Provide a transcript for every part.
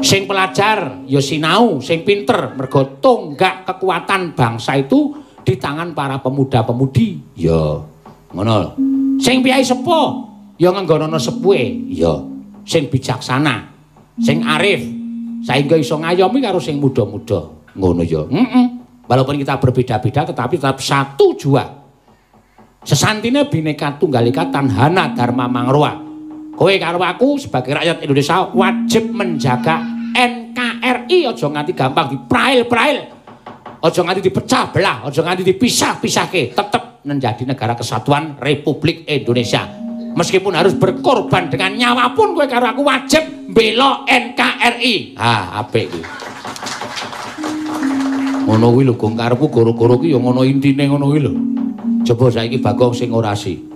Sing pelajar ya sinau, sing pinter mergo tonggak kekuatan bangsa itu di tangan para pemuda-pemudi. Ya, ngono. Sing piyai sepuh ya nganggono sepuhe. Ya, sing bijaksana, sing arif sehingga iso ngayomi karo sing muda-muda. Ngono ya. Heeh. Walaupun kita berbeda-beda tetapi tetap satu jua. Sesantine bineka tunggal ika tanhana dharma mangrua. Kowe karo aku sebagai rakyat Indonesia wajib menjaga NKRI aja nganti gampang diprail-prail. Aja nganti dipecah belah, aja nganti dipisah-pisahke. Tetap menjadi negara kesatuan Republik Indonesia. Meskipun harus berkorban dengan nyawa pun kowe karo aku wajib bela NKRI. Ah, apik iki. Ngono kuwi lho, Gong karepku goro-goro ki ya ngono intine ngono kuwi lho. Coba saiki Bagong sing orasi.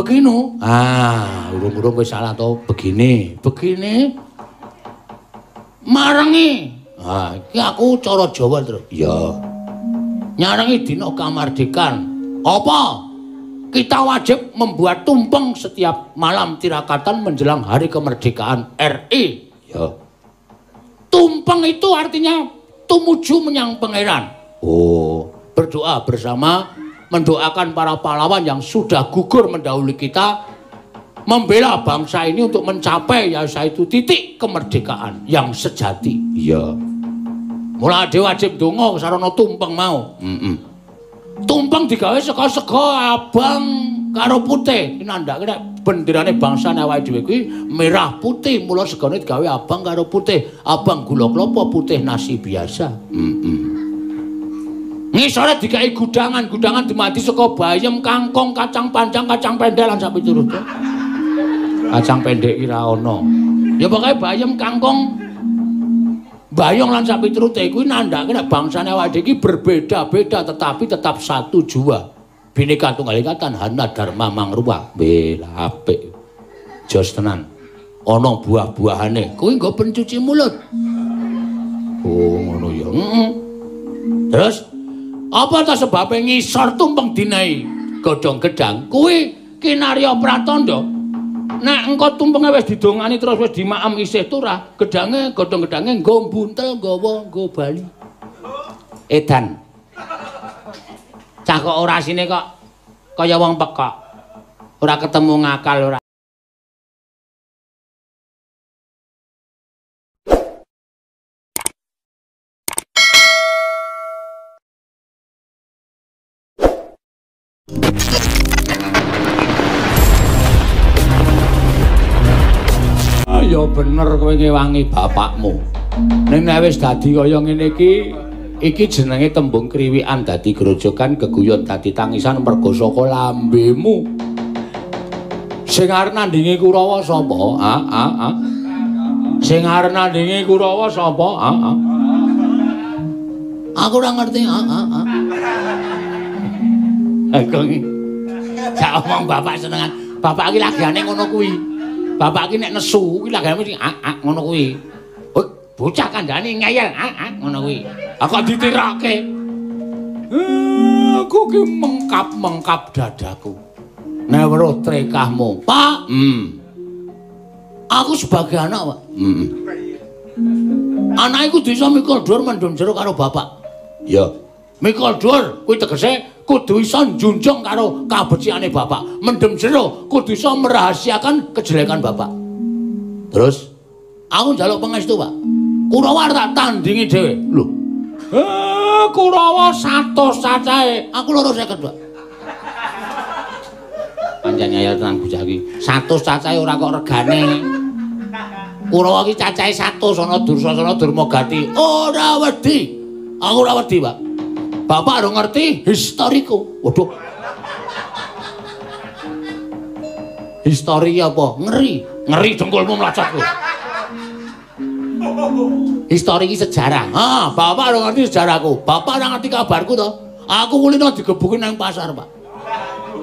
Begini. Ah, urung-urung kowe salah to. Begini, begini. Marangi. Ah, iki aku cara Jawa terus. Ya. Nyarangi dina kamardikan. Apa? Kita wajib membuat tumpeng setiap malam tirakatan menjelang hari kemerdekaan RI. Ya. Tumpeng itu artinya tumuju menyang pangeran. Oh, berdoa bersama mendoakan para pahlawan yang sudah gugur mendahului kita membela bangsa ini untuk mencapai yaitu titik kemerdekaan yang sejati. Iya. Mula ade wajib donga sarana tumpeng mau. Heeh. Tumpeng digawe sego abang karo putih. Iki nandake nek benderane bangsa awake dhewe kuwi merah putih, mula segone digawe abang karo putih. Abang gula klapa, putih nasi biasa. Heeh. Ngisore dikai gudangan, gudangan dimati saka bayem, kangkung, kacang panjang, kacang pendek lan sak piturute. Kacang pendek ki ra ono. Ya pokoke bayem, kangkung, bayong lan sak piturute kuwi nandhake nek bangsane awake iki berbeda-beda tetapi tetap satu jua. Bineka Tunggal Ika Tanhana Dharma Mangruwa. Bela apik. Jos tenan. Ana buah-buahane. Kuwi nggo pencuci mulut. Oh, ngono ya. Heeh. Terus Apa ta sebabe ngisor tumpeng dinai godhong gedang? Kuwi kinarya pratandha. Nek engko tumpenge wis didongani terus wis dimaem isih turah, gedange godhong gedange nggo buntel nggawa nggo bali. Edan. Cah kok orasine kok kaya wong pekok. Ora ketemu ngakal ora. Bener kowe ngewangi bapakmu. Ning nek wis dadi kaya ngene iki, iki jenenge tembung kriwikan dadi grojokan geguyon dadi tangisan mergo saka lambemu. Sing arep nandingi Kurawa sapa? Ha ha ha. Sing arep nandingi Kurawa sapa? Ha ha. Aku ora ngerti. Ha ha ha. Aku omong bapak senengan. Bapak iki lagane ngono kuwi. Bapak iki nek nesu kuwi lagane mesti ah ah ngono kuwi. Oh, bocah kandhane ngeyel ah ah ngono kuwi. Aku ditirake. Aku ki mengkap-mengkap dadaku. Nek weruh trekahmu, Pak. Hmm. Aku sebagai anak, Pak. Hmm. Anak iku bisa mikul dur mendung jero karo bapak. Ya. Mikul dur kuwi tegese kudu iso njunjung karo kabeciane bapak. Mendem jero kudu iso merahasiakan kejelekan bapak. Terus aku njaluk pangestu, Pak. Kurawa tak tandingi dhewe. Lho. Eh, Kurawa 100 cacahe. Aku loro 50, Pak. Pancen nyayal tenan bocah iki. 100 cacahe ora kok regane. Kurawa iki cacahe 100 ana Dursasana Durmagati. Ora wedi. Aku ora wedi, Pak. Bapak ora ngerti historiku. Waduh. Histori apa? Ngeri. Ngeri dengkulmu kowe. Histori iki sejarah. Ha, bapak ora ngerti sejarahku. Bapak ora ngerti kabarku to. Aku kulino digebuki nang pasar, Pak.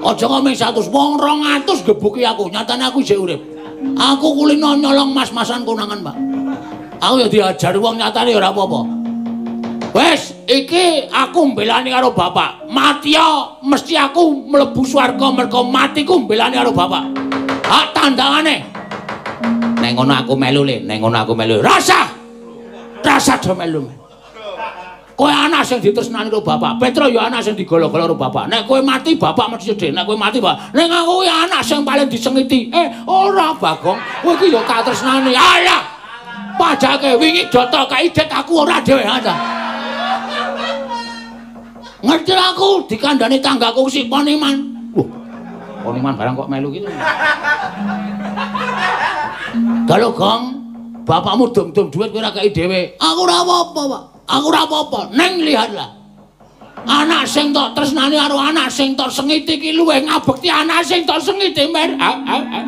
Aja ngomong 100, wong 200 gebuki aku. Nyatane aku isih urip. Aku kulino nyolong mas-masan konangan, Pak. Aku ya diajari wong nyatane ora apa-apa. Wes, iki aku mbelani karo bapak. Mati ya, mesti aku mlebu swarga mergo matiku mbelani karo bapak. Hak tandangane. Nek ngono aku melu le, nek ngono aku melu. Rasa. Rasa do melu. Kowe anak sing ditresnani karo bapak, Petro ya anak sing digolo-golo karo bapak. Nek kowe mati bapak mesti sedih, nek kowe mati bapak. Nek aku ya anak sing paling disengiti. Eh, ora Bagong, kowe iki ya tak tresnani. Alah. Pajake wingi joto kaidet aku ora dhewe ada. Ngerti aku dikandani tanggaku si Poniman. Wah. Poniman barang kok melu gitu. Kalau Gong, bapakmu dom-dom duit kowe ora kei dhewe. Aku ora apa-apa, Pak. Aku ora apa-apa. Neng lihatlah. Anak sing tok tresnani karo anak sing tok sengiti iki luwih ngabekti anak sing tok sengiti, Mer. Ah, ah, ah.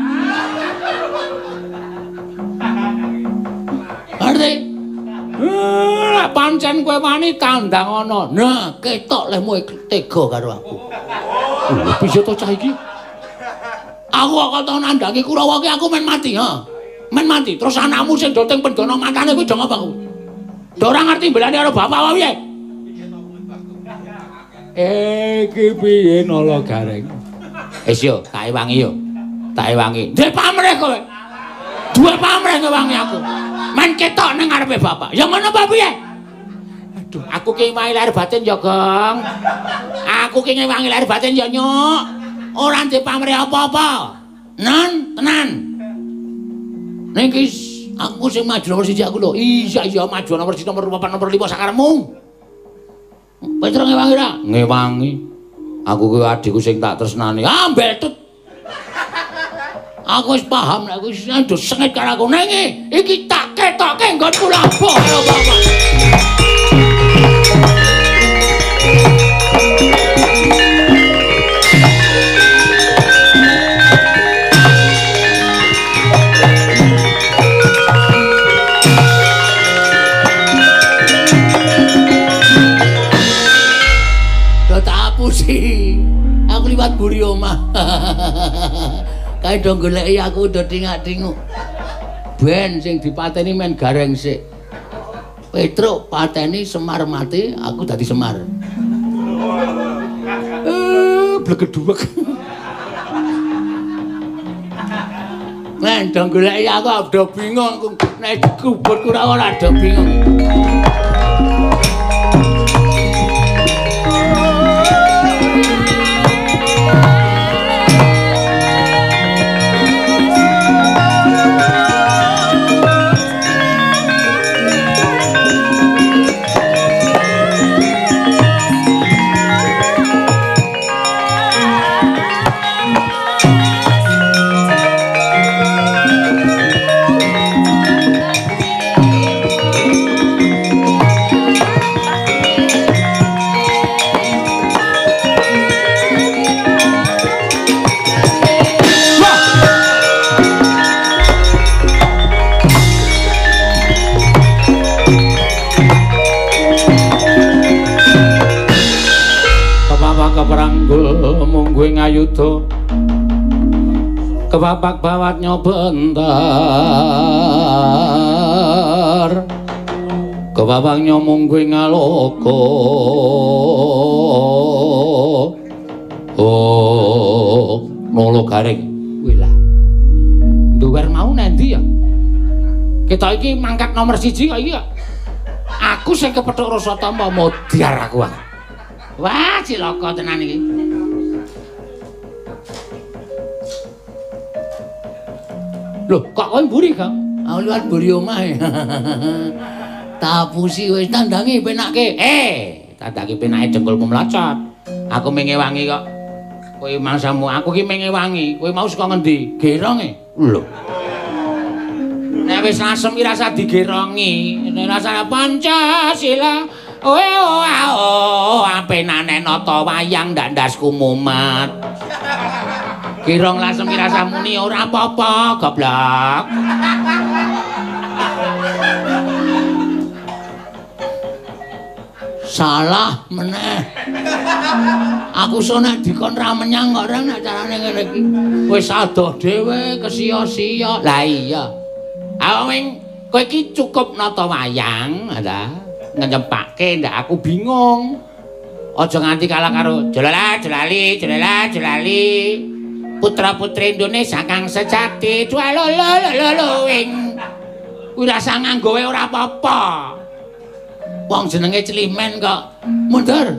Eh, pancen kowe wani tandang ana. Nah, ketok lemu tega karo aku. Lho, bisa to cah iki? Aku kok tau nandangi Kurawa ki aku men mati, ha. Men mati. Terus anakmu sing do teng pendana matane kuwi do ngapa kuwi? Do ora ngerti mbelani karo bapak wae piye? Eh, iki piye nala gareng? Wis yo, tak ewangi yo. Tak ewangi. Ndek pamrih kowe. Duwe pamrih ngewangi aku. Men ketok ning ngarepe bapak. Ya ngono apa piye? Aduh, aku ki ngewangi lahir batin ya, Gong. Aku ki ngewangi lahir batin ya, Nyuk. Ora ndek pamrih apa-apa. Nan, tenan. Ning ki aku sing maju nomor 1 aku lho. Iya, iya maju nomor 1 nomor 4 nomor 5 sakaremu. Wis ngewangi ra? Ngewangi. Aku ki adikku sing tak tresnani. Ah, mbetut. Aku wis paham nek aku wis sengit karo aku nenge. Iki tak ketoke nggonku lapo karo bapak. Aku liwat buri omah. Kae do goleki aku do tingak-tinguk. Ben sing dipateni men gareng sik. Petruk pateni Semar mati, aku dadi Semar. Eh, blegedhuwek. Men do goleki aku do bingung nek dikubur kura ora do bingung. Ngayuda Kepapak bawat nyobentar Kepapak nyomungguh ngaloko. Oh, nolo garing. Wila Duwer mau nanti ya? Kita iki mangkat nomor siji kok iki ya Aku sing kepethuk rasa tampa modiar aku ah. Wah, cilaka tenan iki. Loh, kok kowe mburi, Kang? Aku liwat mburi omahe. Tapusi wis tandangi penake. Eh, tandangi penake jengkulmu mlacot. Aku mengewangi kok. Kowe mangsamu, aku ki mengewangi. Kowe mau saka ngendi? Geronge. Lho. Nek wis asem ki rasa digerongi. Nek rasane Pancasila. Oh, oh, oh, apenane nata wayang ndandasku mumet. Kirong lasem ki rasa muni ora apa-apa, goblok. Salah meneh. Aku sonek dikon ra menyang kok nek carane ngene iki. Wis adoh dhewe kesia-sia. Lah iya. Awing kowe iki cukup nata wayang, ta? Ngejempake ndak aku bingung. Aja nganti kalah karo jelala jelali jelala jelali. Putra-putri Indonesia kang sejati dwalolololowing kuwi rasa nganggo ora apa-apa. Wong jenenge celimen kok. Mundur.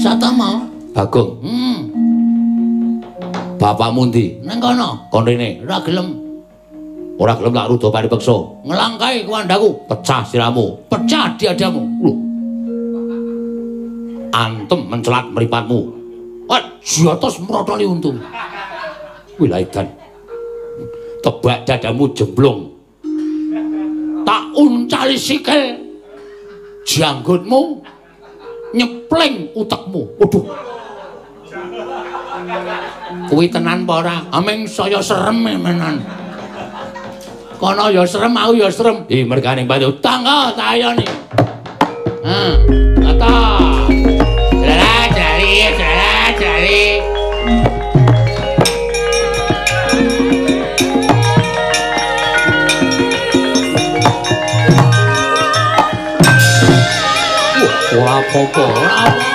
Satama bagong. Hmm. bapak mundi. Nang kono. Kondene. Ora gelem. Ora gelem tak rudo paripeksa ngelangkai kuwandaku pecah siramu. Pecah diadamu. Lho antem mencelat meripatmu Ajatos mrotoli untung. Wilaidan. Tebak dadamu jemblung. Tak uncali sikil janggutmu nyepleng utekmu. Waduh. Kuwi tenan apa ora? Ameng saya serem menan. Kono ya serem, aku ya serem. Ih, mergane bantu tangga tayane. Ha, kata. Ora apa-apa, ora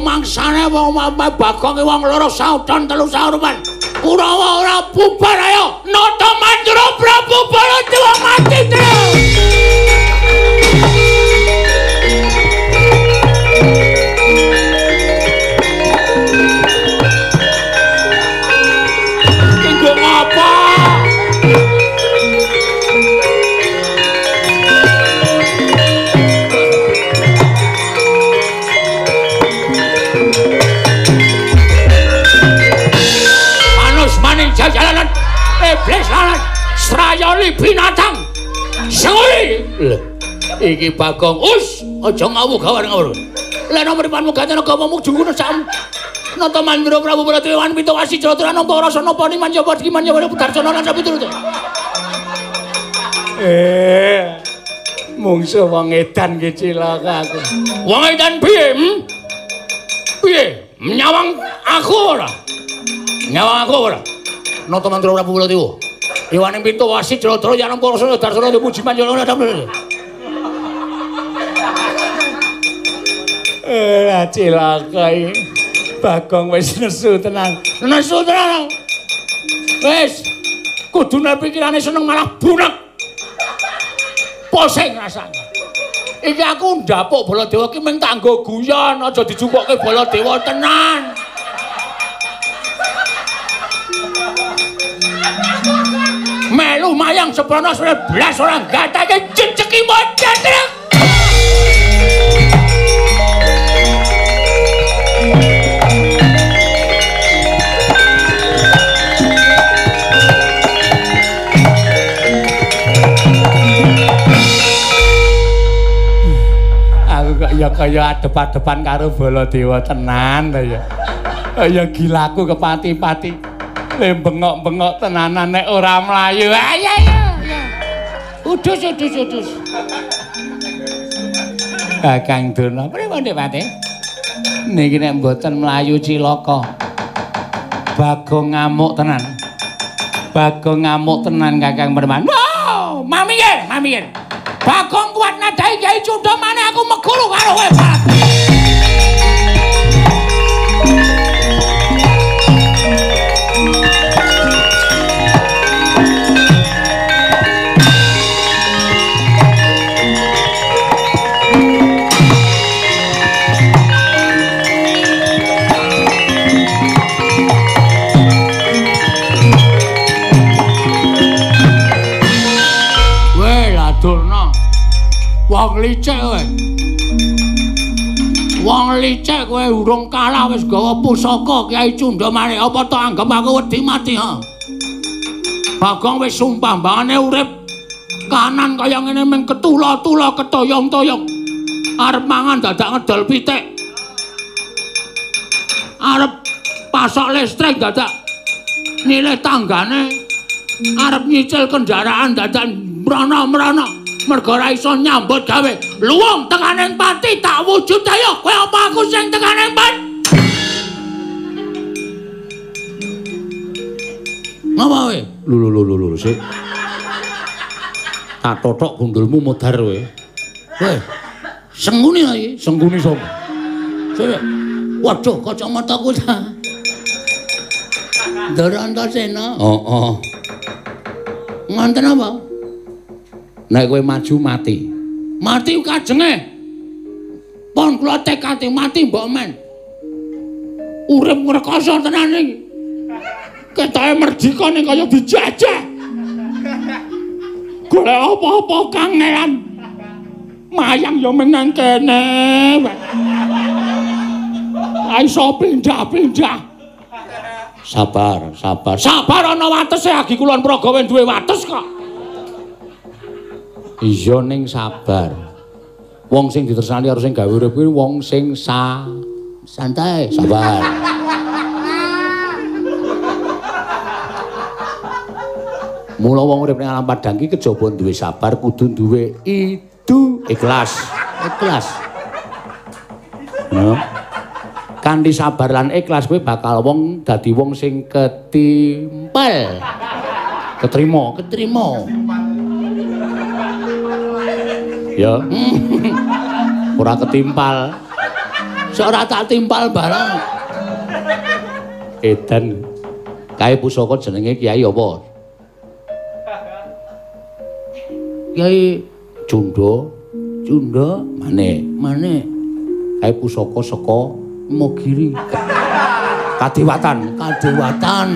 rumangsane wong mame bagong wong loro saudan telu saurupan kurawa ora bubar ayo. Nata manjura prabu baladewa mati terus srayani binatang. Senguli iki bagong. Us aja ngawu gawar ngawur. Lha nomor panmu gatene agamamu jungune sam nata mandra prabu pratiwan pito wasi jatra nampa rasa napa ni manjaba iki manjaba pudarcana lan sapiturut eh mungsu wong edan ki cilaka aku. Wong edan piye hmm? piye? Nyawang aku ora? Nyawang aku ora? Nata mantra Prabu Baladewa. Iwaning pintu wasit jrodro yanam para sana darsana dipuji manjana adam. Eh, cilaka iki. Bagong wis nesu tenan. Nesu tenan. Wis kudune pikirane seneng malah bunek. Posing rasane. Iki aku ndapuk Baladewa ki mung tanggo guyon, aja dijumpukke Baladewa tenan. Melu mayang seprono sudah belas orang gata ke jejeki mojan truk kok ya kaya adep-adepan karo Baladewa tenan ta ya. Kaya gilaku kepati-pati le bengok-bengok tenanan nek ora mlayu. Ayo ayo. Udus udus udus. Kakang Durna, pripun Dik Pati? Niki nek mboten mlayu cilaka. Bagong ngamuk tenan. Bagong ngamuk tenan Kakang Perman. Wow, mami nggih, mami. Bagong kuat nadai Kyai Cundha maneh aku meguru karo kowe, kowe. Wong licik kowe urung kalah wis gawa pusaka Kyai Cundamani. Apa to anggap aku wedi mati ha? Bagong wis sumpah mbangane urip kanan kaya ngene mung ketula-tula ketoyong-toyong. Arep mangan dadak ngedol pitik. Arep pasok listrik dadak nilai tanggane arep nyicil kendaraan dadan mrana-mrana mergo ora iso nyambut gawe luwung tekaning pati tak wujud ayo kowe apa aku sing tekaning pati Ngapa kowe? Lho lho lho lho sik. Tak totok gundulmu modar kowe. Kowe senguni lagi, senguni sapa? Sik. Waduh kacamataku ta. Darantasena. Heeh. Oh, oh. Nganten apa? Nek kowe maju mati. Mati kajenge. Pon kula tekate mati mbok men. Urip ngrekoso tenan iki. Ketoke merdika ning kaya dijajah. Golek apa-apa kangelan. Mayang yo menang kene. Aiso pindah-pindah. Sabar, sabar. Sabar ana wates e agi kulon pragawe duwe wates kok. Iya ning sabar. Wong sing ditersani harus sing gawe urip kuwi wong sing sa santai, sabar. Mula wong urip ning alam padang iki kejaba duwe sabar, kudu duwe itu ikhlas. Ikhlas. No. kanthi sabar lan ikhlas kowe bakal wong dadi wong sing ketimpal. Ketrima, ketrima. Ya. Ora ketimpal. Sok ora tak timpal barang. Edan. Kae pusaka jenenge Kiai apa? Kiai Junda. Junda mane? Mane? Kae pusaka saka Mogiri. Kadewatan, kadewatan.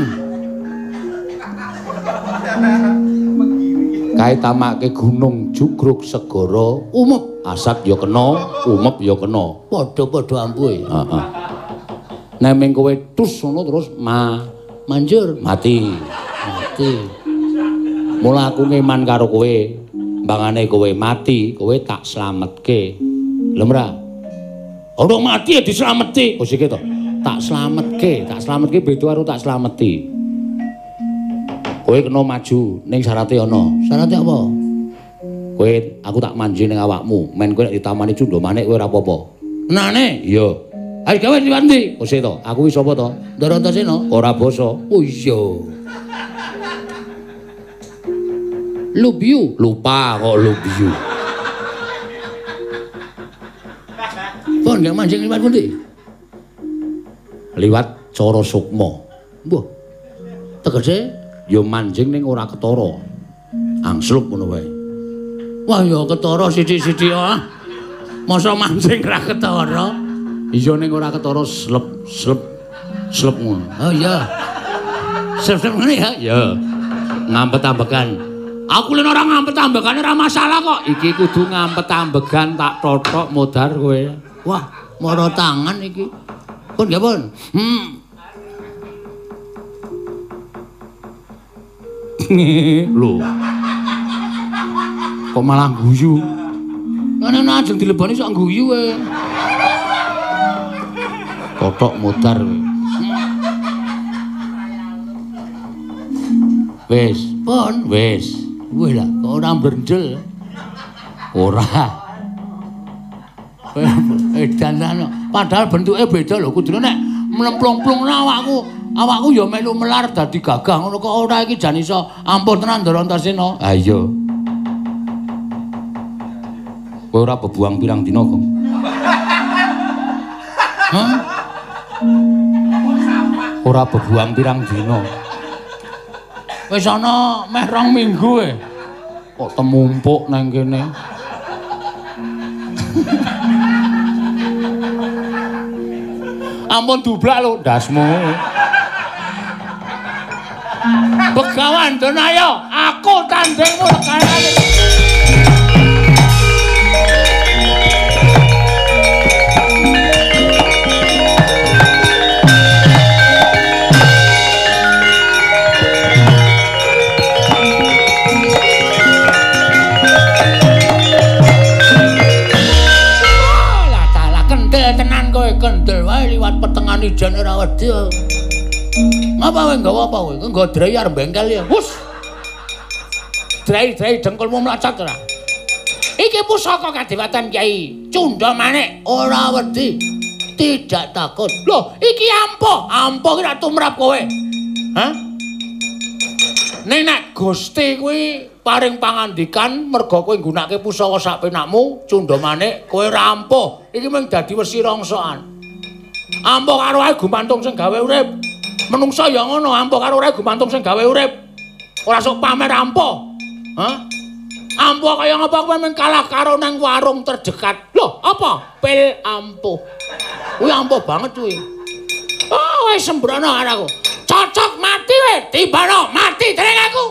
Kae tamake gunung jugruk segara umep asat ya kena, umep ya kena. Padha-padha ampuhe. Heeh. Nek ming kowe tus ngono terus ma manjur mati. Mati. Mula aku ngeman karo kowe. Bangane kowe mati, kowe tak slametke. Lemra. Ora mati ya dislameti. Oh sik to. Tak slametke, tak slametke beda karo tak slameti. Kowe kena maju ning syaraté ana. Syaraté apa? Kowe aku tak manji ning awakmu. Men kowe nek ditamani cundha manik kowe ora apa-apa. Nane? Iya. Ayo gawe diwanti. Oh sik to. Aku wis apa to? Ndara Antasena. Ora basa. Oh iya. Love Lupa kok love you. Pon gak mancing liwat pundi? Liwat cara sukma. Mbah. Tegese ya mancing ning ora ketara. Angslup ngono wae. Wah ya ketara sithik-sithik ah. Masa mancing ra ketara? Iya ning ora ketara slep slep slep ngono. Oh iya. Slep-slep ngene ya? Ya. Ngampet-ambekan. Aku len ora ngampet-ambekane ora masalah kok. Iki kudu ngampet-ambekan tak totok modar kowe. Wah, mara tangan iki. Pun nggih, Pun. Hmm. Lho. Kok malah guyu? Ngene ajeng dileboni sok guyu wae. Kotok mutar kowe. Wis, pun wis. Wis lah, kok ora brendel. Ora. edan ana. Padahal bentuke beda lho, kudune nek mlemplung-plung awakku, awakku ya melu melar dadi gagah ngono kok ora iki jan iso ampun tenan Ndara Antasena. Ha iya. Kowe ora bebuang pirang dina kok. Hah? Ora bebuang pirang dina. Wis ana meh rong minggu e. Kok temumpuk nang kene. ampun dublak lho ndasmu. Begawan Donayo, aku tandingmu rekan-rekan. kendel wae liwat petengane ijen ora wedi. Ngapa wae nggawa apa wae? Nggo drayar bengkel ya. Wus. Dray-dray dengkulmu mlacat ora? Iki pusaka kadewatan Kyai Cunda Manik ora wedi. Tidak takut. Loh, iki. Ampuh ki ra tumrap kowe. Hah? Nenek Gusti kuwi paring pangandikan merga kowe nggunakake pusaka sak penakmu Cunda Manik, kowe ora ampuh. Iki mung dadi wesi rongsoan. Ampuh karo ae gumantung sing gawe urip. Menungsa ya ngono, ampuh karo ae gumantung sing gawe urip. Ora sok pamer ampuh. Hah? Ampuh kaya ngapa kowe men kalah karo nang warung terdekat. Loh, apa? Pil ampuh. Kuwi ampuh banget kuwi. Oh, wis sembrono aku. Cocok mati we, tibano mati dereng aku.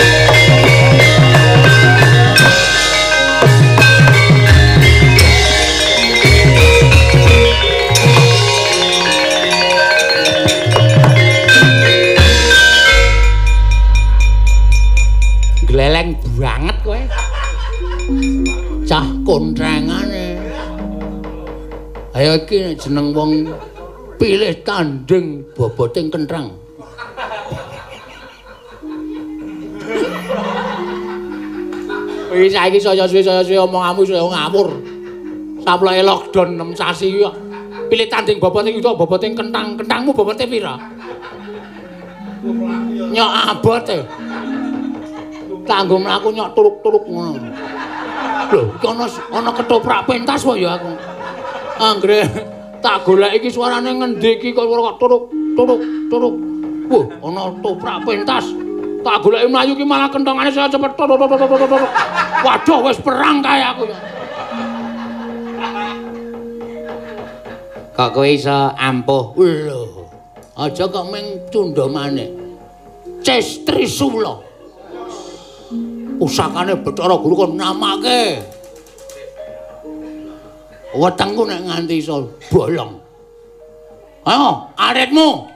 gleleng Cah kontrengane. Ayo iki jeneng wong pilih tanding boboting kentrang. Wis saiki saya suwe saya suwe omonganmu saya ngawur. Saploke lockdown 6 sasi iki kok. Pilih tanding boboting itu boboting kentang. Kentangmu bobote pira? Nyok abot e. kanggo mlaku nyok turuk-turuk ngono. Lho, iki ana ana ketoprak pentas wae ya aku. Anggere tak golek iki suarane ngendi iki kok turuk turuk turuk. Wah, ana toprak pentas. Tak goleki mlayu iki malah kentongane saya cepet turuk turuk turuk. Waduh, wis perang kae aku ya. Kok kowe iso ampuh? Lho. Aja kok meng cundha maneh. Ces Trisula. Pusakane Bathara Guru kon namake. Wetengku nek nganti iso bolong. Ayo, aritmu.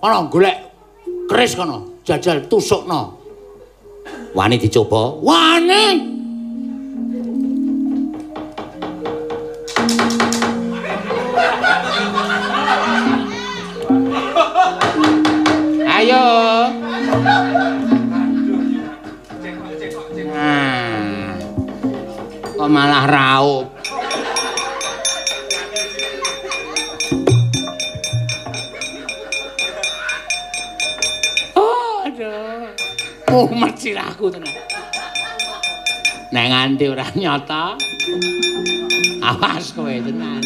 Ana golek keris kono, jajal tusukno. Wani dicoba? Wani. Malah raup. Oh, aduh. Mumet sirahku tenan. Nek nganti ora nyata. Awas kowe tenan.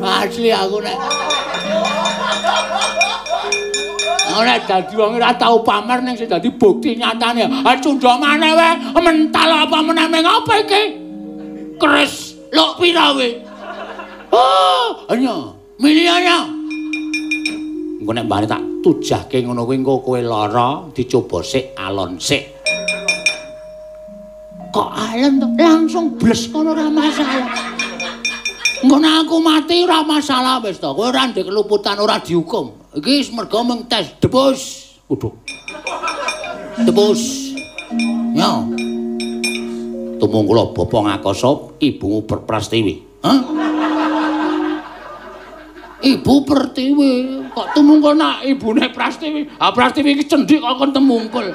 Asli aku nek Ora dadi wong ora tau pamer ning sing dadi bukti nyatane. Ah cundha maneh wae, mental apa meneh apa iki? Kres lok pira we? Oh, anya, milianya. Engko nek mbane tak tujahke ngono kuwi engko kowe lara dicoba sik alon sik. Kok alon to? Langsung bles kono ora masalah. Engko aku mati ora masalah wis to. Kowe ora ndek keluputan ora dihukum. Iki mergo mung tes debus. Waduh. Debus. Ya. Tumung kula bapa ngakasa, ibumu berprastiwi. Hah? Ibu Pertiwi, kok tumungkul nak ibune Prastiwi? Ah Prastiwi iki cendhik kok kon temungkul.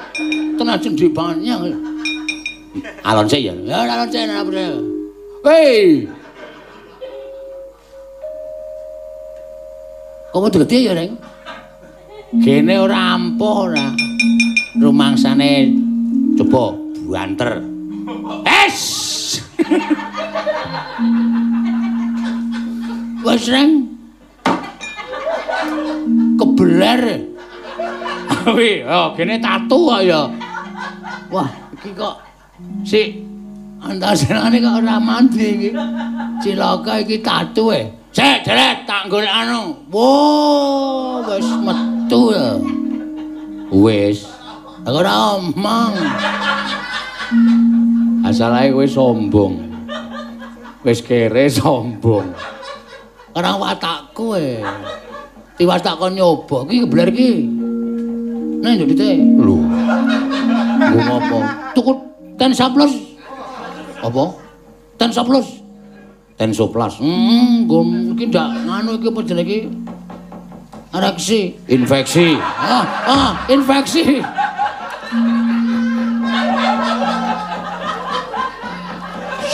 Tenan cendhik banget. Alon sik ya. Ya alon sik ana Hei. Kok dadi ya, Reng? Kene ora ampuh ora. Rumangsane coba buanter. Es. Wes, Reng. kebeler. Wi, oh kene tatu kok ya. Wah, iki kok si antasenane kok ora mandi iki. Cilaka iki tatu e. Sik, deret tak golek anu. Wo, wis metu ya. Wis. Ora omong. Asalae kowe sombong. Wis kere sombong. Ora watakku e. Tiwas tak kon nyoba iki gebler iki. Nah, jadi teh. Lho. Nggo ngopo? Tuku ten saplos. Apa? Tensoplos. Tensoplas. Hmm, gum iki ndak nganu iki apa jenenge iki? Ereksi, infeksi. Ah, ah, infeksi.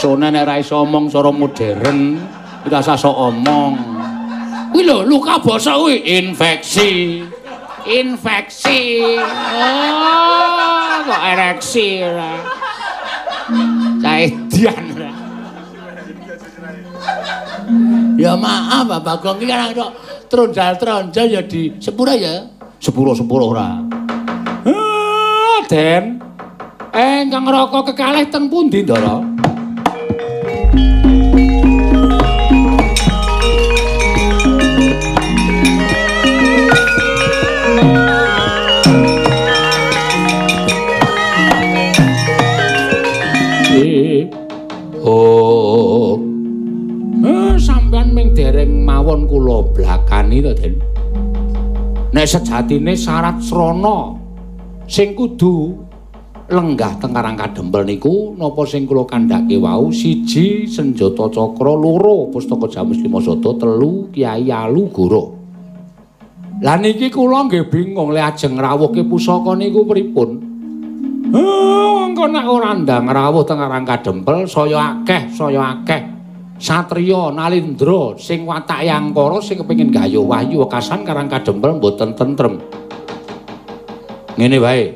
Sone nek ra iso omong cara modern, ora usah sok omong. Kuwi lho, luka basa kuwi infeksi. Infeksi. Oh, kok ereksi ora. Caedian ora. Ya maaf, Bapak Gong iki kan kok trondal-trondal ya di sepura ya. Sepura-sepura ora. Ah, Den. Eh, kang rokok kekalih teng pundi, Ndara? Mawon kula blakani to, Den. Nek sejatine syarat srana sing kudu lenggah teng Karang Kadempel niku napa sing kula kandhake wau siji senjata cakra loro pustaka Jamus Limasada telu Kyai Alu Goro. Lah niki kula nggih bingung le ajeng rawuhke pusaka niku pripun? Engko nek ora ndang rawuh teng Karang Kadempel saya akeh, saya akeh. Satriya Nalindra sing watak yangkara sing kepengin gayo wahyu wekasan Karang Kadempel mboten tentrem. Ngene wae.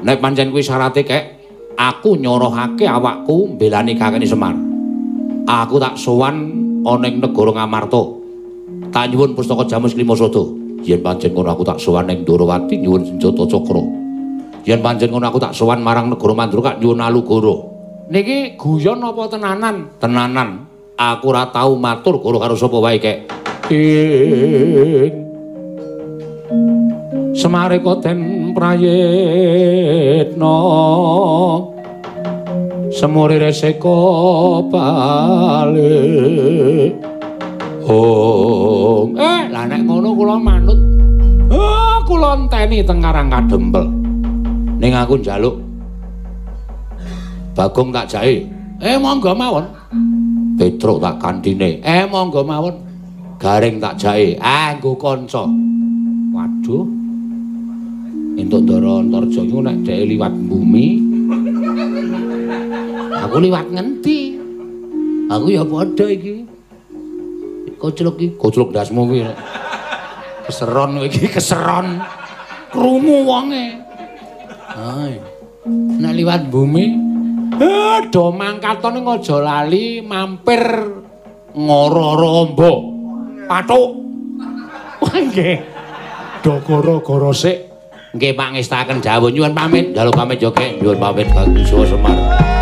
Nek pancen kuwi syarate kek, aku nyorohake awakku mbelani Kakang Semar. Aku tak sowan ana ing negara Ngamarta. Tak nyuwun pustaka Jamus Klimasada. Yen pancen ngono aku tak sowan ing Ndorowati nyuwun senjata cakra. yen pancen ngono aku tak sowan marang negara Mandura nyuwun alugoro. Niki guyon apa tenanan? Tenanan. Aku ora tau matur karo karo sapa wae kek. Semare koten prayetno Semore reseko pale Oh, eh, lah nek ngono kula manut. Oh, kula enteni teng Karang Kadempel. ning aku njaluk Bagong tak jae eh monggo mawon. Petruk tak kandine eh monggo mawon. Garing tak jae ah nggo kanca. Waduh. Entuk ndara antarja iku nek dhek liwat bumi. Aku liwat ngenti aku ya padha iki. Koclok iki. Koclok dasmu kuwi keseron iki keseron. Krungu wonge. Hai. Nek liwat bumi, do mangkatone aja lali mampir ngoro-rombo. Patuk. Nggih. Do goro-goro sik. Nggih pangestaken dawuh nyuwun pamit, njaluk pamit joge, nyuwun pamit Kang Semar.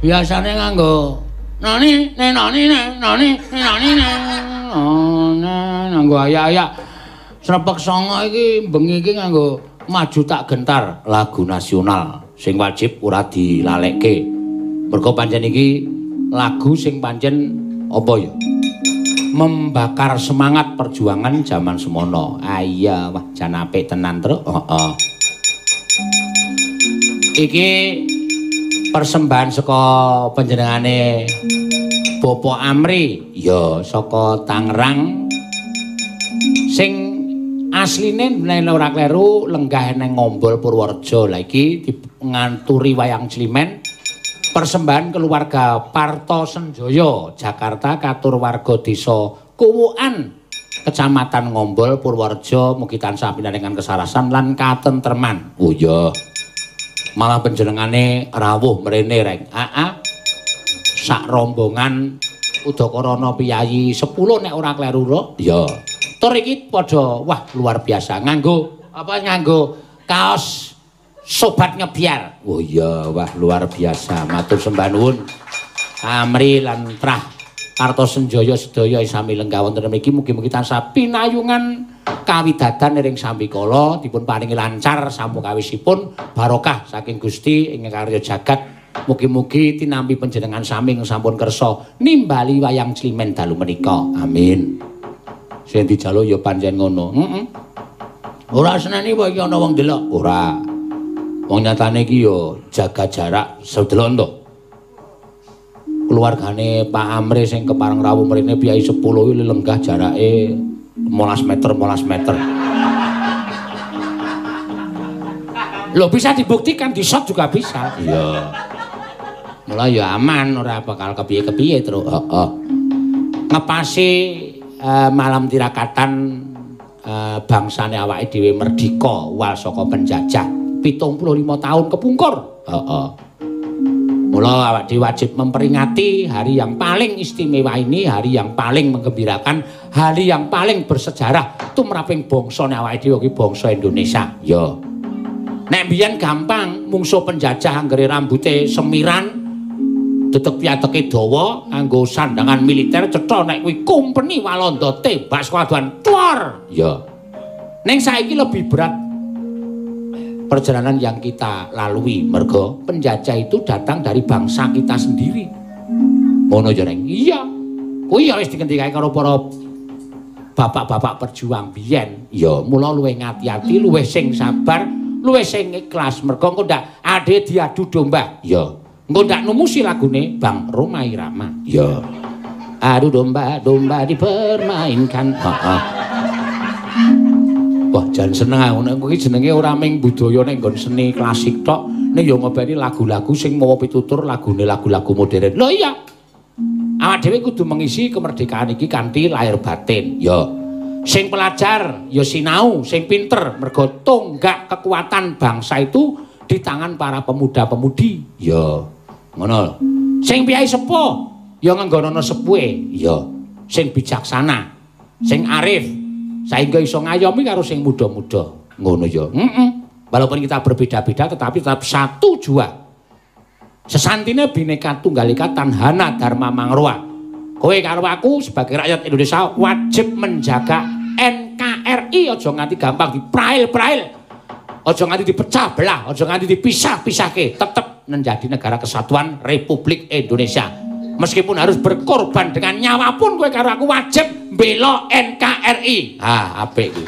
Biasane nganggo nani, ne nani, ne nani, ne nani, ne. Oh, ne nganggo ayak-ayak. Srepek songo iki bengi iki nganggo maju tak gentar lagu nasional sing wajib ora dilalekke. Mergo pancen iki lagu sing pancen apa ya? Membakar semangat perjuangan zaman semono. Iya, wah jan apik tenan, Truk. Heeh. Iki persembahan saka panjenengane Bapak Amri, ya saka Tangerang. Sing asline nek ora kleru lenggah nang Ngombol Purworejo. Lah iki nganturi wayang Climen persembahan keluarga Parto Senjoyo Jakarta katur warga desa Kuwukan Kecamatan Ngombol Purworejo mugi tansah pinanengan kesarasan lan katentreman. Oh iya. Malah panjenengane rawuh mrene reng. Aa. Sak rombongan Udakarana piyayi 10 nek ora kleru ro. Ya. Tur iki padha wah luar biasa nganggo apa nganggo kaos sobat ngebiar. Oh iya, wah luar biasa. Matur sembah nuwun. Amri lan Trah Karto Senjaya sedaya sami lenggah wonten mriki mugi-mugi tansah pinayungan kawidadan ing sami kala dipun paringi lancar samukawisipun barokah saking Gusti ing karya jagat. Mugi-mugi tinampi panjenengan sami sampun kersa nimbali wayang Climen dalu menika. Amin. Sing dijaluk ya pancen ngono. Heeh. Ora seneni iki ana wong delok. Ora. Wong nyatane iki ya jaga jarak sedelok to. Keluargane Pak Amri sing kepareng rawuh mrene piyai 10 iki lenggah jarake 15 meter 15 meter. Loh bisa dibuktikan di shot juga bisa. Iya. Mulai ya aman ora bakal kepiye-kepiye terus. Heeh. Ngepasi uh, malam tirakatan uh, bangsane awake dhewe merdika wal saka penjajah 75 tahun kepungkur. Heeh. Mula awak dhewe wajib memperingati hari yang paling istimewa ini, hari yang paling menggembirakan, hari yang paling bersejarah tumraping bangsa awake dhewe bangsa Indonesia. Ya. Nek biyen gampang mungsuh penjajah anggere rambuté semiran detek piateke dawa nganggo sandangan militer cetha nek kuwi kumpeni Walanda tebas kwaduan tuar. Ya. Ning saiki lebih berat perjalanan yang kita lalui mergo penjajah itu datang dari bangsa kita sendiri. Ngono ya. Iya. Kuwi ya wis dikendikake karo para bapak-bapak perjuang biyen. Ya, mula luwih ngati-ati, luwih sing sabar, luwih sing ikhlas mergo engko ndak ade diadu domba. Ya. Engko ndak numusi lagune Bang Roma Irama. Ya. Adu domba, domba dipermainkan. Heeh. Wah, jan seneng aku nek kuwi jenenge ora ming budaya nek nggon seni klasik tok, nek ya ngobeni lagu-lagu sing mawa pitutur lagune lagu-lagu modern. Lho iya. Awak dhewe kudu mengisi kemerdekaan iki kanthi lahir batin. Ya. Sing pelajar ya sinau, sing pinter mergo tonggak kekuatan bangsa itu di tangan para pemuda-pemudi. Ya. Ngono. Sing piyai sepuh ya nganggono sepuhe. Ya. Sing bijaksana, sing arif, sehingga iso ngayomi karo sing muda-muda. Ngono ya. Heeh walaupun kita berbeda-beda tetapi tetap satu jua. Sesantine bineka tunggal ika tanhana dharma mangroa kowe karo aku sebagai rakyat Indonesia wajib menjaga NKRI aja nganti gampang diprail-prail. Aja nganti dipecah belah. Aja nganti dipisah-pisahke. Tetap menjadi negara kesatuan Republik Indonesia meskipun harus berkorban dengan nyawa pun kowe karo aku wajib bela NKRI. Ah, apik kuwi.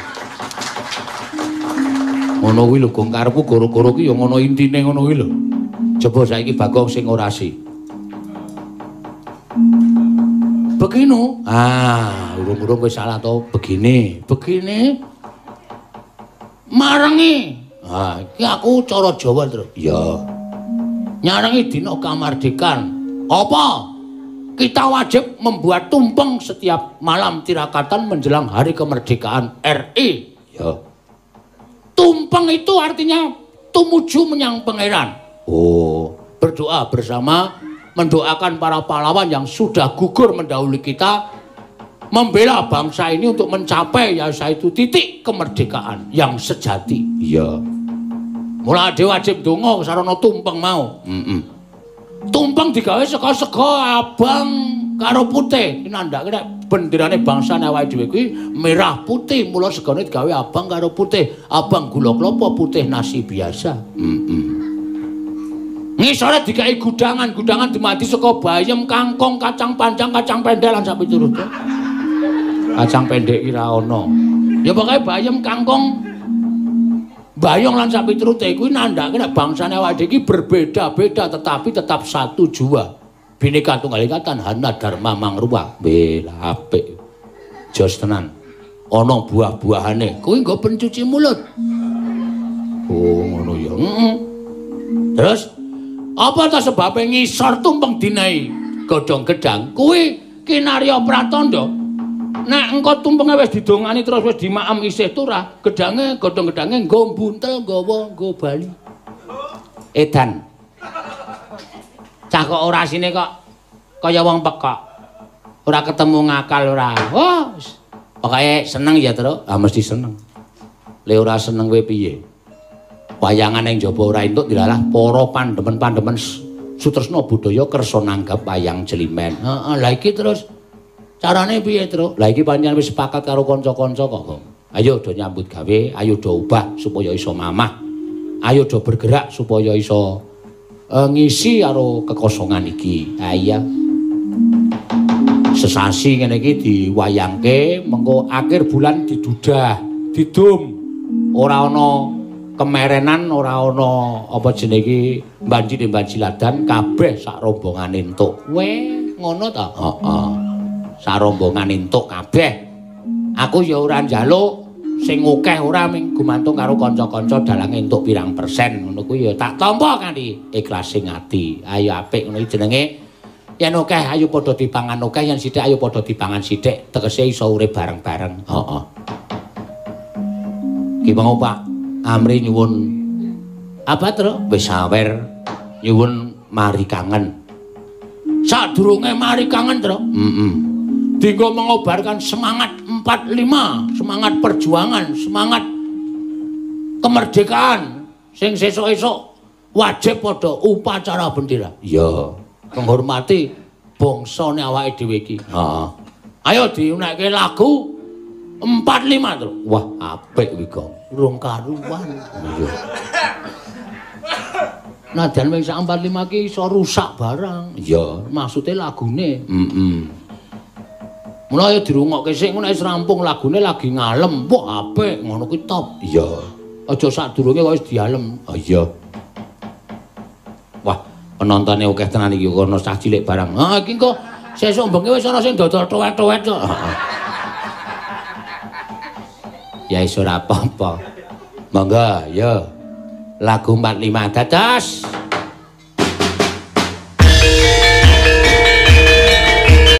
Ngono kuwi lho, Gong karepku goro-goro ki ya ngono intine ngono kuwi lho. Coba saiki Bagong sing orasi. Begini. Ah, urung-urung kowe salah to. Begini, begini. Marangi. Ah, iki aku cara Jawa, Tru. Ya. Nyarangi dina kamardikan. Apa? Kita wajib membuat tumpeng setiap malam tirakatan menjelang hari kemerdekaan RI. Ya. Tumpeng itu artinya tumuju menyang pangeran. Oh, berdoa bersama mendoakan para pahlawan yang sudah gugur mendahului kita membela bangsa ini untuk mencapai yaitu titik kemerdekaan yang sejati. Iya. Mulai wajib donga sarana tumpeng mau. Mm -mm. Tumpeng digawe saka-saka abang karo putih. Nandhake nek benderane bangsa awake dhewe kuwi merah putih, mula segone digawe abang karo putih. Abang gula klapa, putih nasi biasa. Heeh. Mm -mm. Ngisore dikai gudangan, gudangan dimati saka bayem, kangkong, kacang panjang, kacang pendek lan sak piturut. Kacang pendek ira ana. Ya pokoke bayem, kangkong, bayong lan sak piturute kuwi nandhake nek bangsane awake iki berbeda-beda tetapi tetap satu jua. Bineka Tunggal Ika Hana Dharma Mangruwa. Bela apik. Jos tenan. Ana buah-buahane. Kuwi nggo pencuci mulut. Oh, ngono ya. Heeh. Terus apa ta sebabe ngisor tumpeng dinai godhong gedang? Kuwi kinarya pratandha. Nek engko tumpenge wis didongani terus wis dimaem isih turah, gedange godhong gedange nggo buntel nggawa nggo bali. Edan. Cah kok ora sine kok kaya wong pekok. Ora ketemu ngakal ora. Oh, pokoke seneng ya, Tru. Ah mesti seneng. Le ora seneng kowe piye? Wayangan ning jaba ora entuk dilalah para pandemen-pandemen Sutresna budaya kersa nanggap wayang jelimen. Heeh, lha iki terus Carane piye, Truk? Lah iki panjenengan wis sepakat karo kanca-kanca kok, Ayo do nyambut gawe, ayo do ubah supaya iso mamah. Ayo do bergerak supaya iso uh, ngisi karo kekosongan iki. Ha iya. Sesasi ngene iki diwayangke, mengko akhir bulan didudah, didum. Ora ana kemerenan, ora ana apa jenenge iki banji-banji ladan kabeh sak rombongan entuk. Weh, ngono ta? Heeh. Sarombongan entuk kabeh. Aku ya ora njaluk sing akeh ora ming gumantung karo kanca-kanca dalang entuk pirang persen ngono kuwi ya tak tampa kanthi ikhlas sing ati. Ayo apik ngono jenenge. Yen akeh ayo padha dipangan akeh, yen sithik ayo padha dipangan sithik. Tegese iso urip bareng-bareng. Heeh. Ki mau Pak Amri nyuwun apa terus wis sawer nyuwun mari kangen. Sadurunge mari kangen. Heeh. Mm -mm. Dinggo mengobarkan semangat 45, semangat perjuangan, semangat kemerdekaan sing sesuk-esuk wajib padha upacara bendera. Iya, menghormati bangsane awake dhewe iki. Heeh. Ayo diunekke lagu 45 terus. Wah, apik kuwi, Gong. Rung karuan. Iya. Nadan wing sak 45 ki iso rusak barang. Iya, maksude lagune. Heeh. Mm -mm. Mula ayo dirungokke sik ngono wis rampung lagune lagi ngalem. Wah, apik ngono kuwi top. Iya. Aja sadurunge kok wis dialem. Oh iya. Wah, penontone akeh tenan iki kono cah cilik barang. Ha iki kok sesuk bengi wis ana sing dodol towet-towet kok. Ya iso ora apa-apa. Monggo, ya. Lagu 45 dados.